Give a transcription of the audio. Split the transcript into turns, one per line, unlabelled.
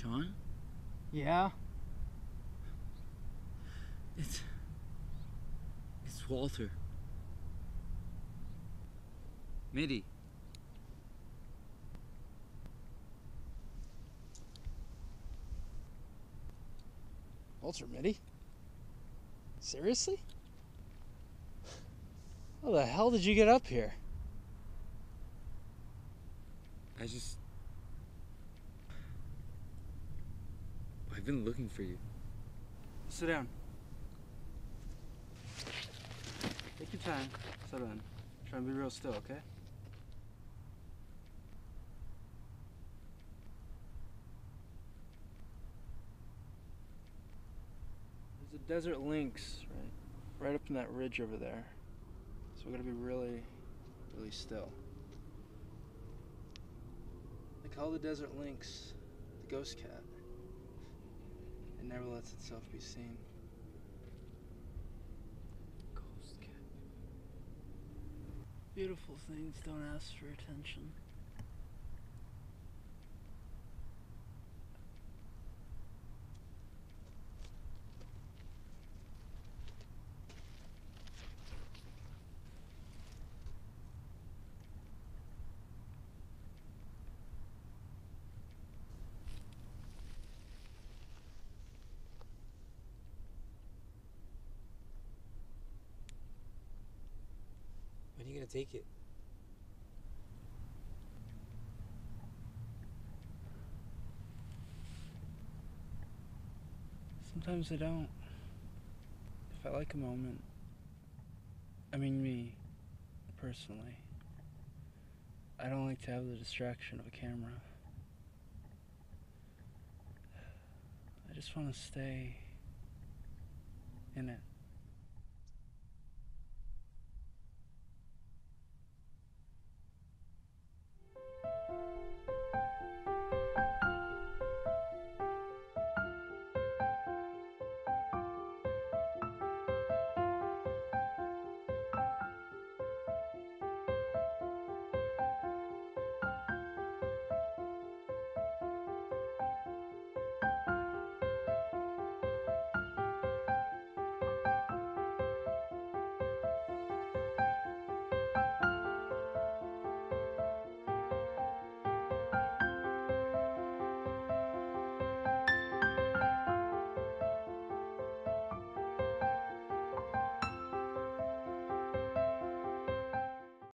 Sean?
Yeah?
It's. It's Walter. Mitty.
Walter Mitty? Seriously? How the hell did you get up here?
I just. Been looking for you.
Sit down. Take your time. Sit down. Try and be real still, okay? There's a desert lynx, right? Right up in that ridge over there. So we gotta be really, really still. They call the desert lynx the ghost cat. It never lets itself be seen.
Ghost cat.
Beautiful things don't ask for attention.
Are gonna take it?
Sometimes I don't. If I like a moment, I mean me, personally, I don't like to have the distraction of a camera. I just want to stay in it.